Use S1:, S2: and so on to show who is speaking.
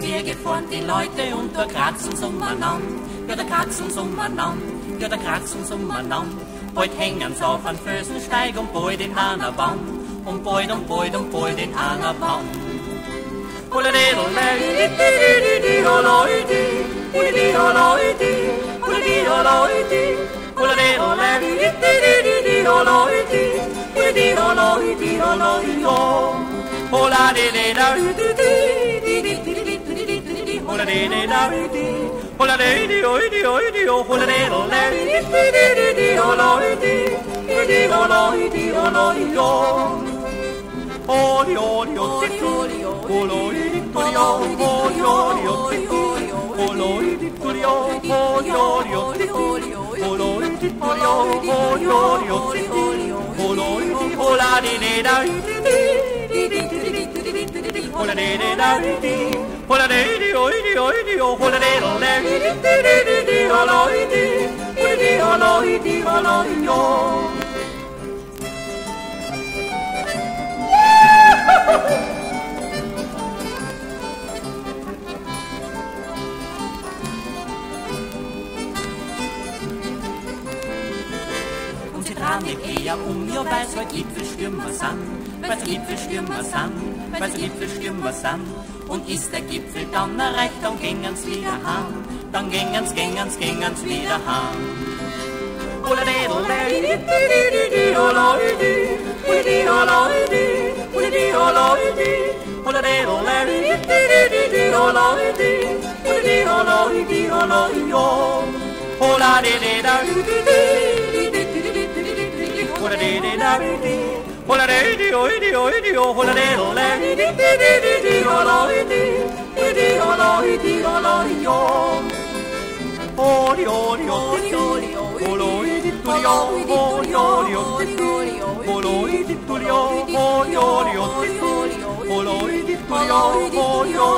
S1: Gebirge fahren die Leute und da kratzen Summernam. Ja, da kratzen Summernam, ja, da kratzen Summernam. Bald sie auf einen Felsensteig und bald in einer Baum. Und bald und bald und bald in einer Baum. Hola de de da day day da di hola day di o di o di o hola day lo la di di di di di o lo di di di o lo di o lo di o o di o di o ti tu o lo di di tu di o o di o di o ti tu o lo di di tu di o o di o di o ti tu o lo di di tu di o o di o di o ti tu o lo di di hola di di da di di di di Hola de de da di di, hola de oh hola de lo de di di di di di, hola di di di di, hola di di di, hola di di. Gängen's wieder heim, dann gängen's, gängen's, gängen's wieder heim. Hola de lo le, di di di di hola di, di di hola di, di di hola di, hola de lo le, di di di di hola di, di di di da Oh,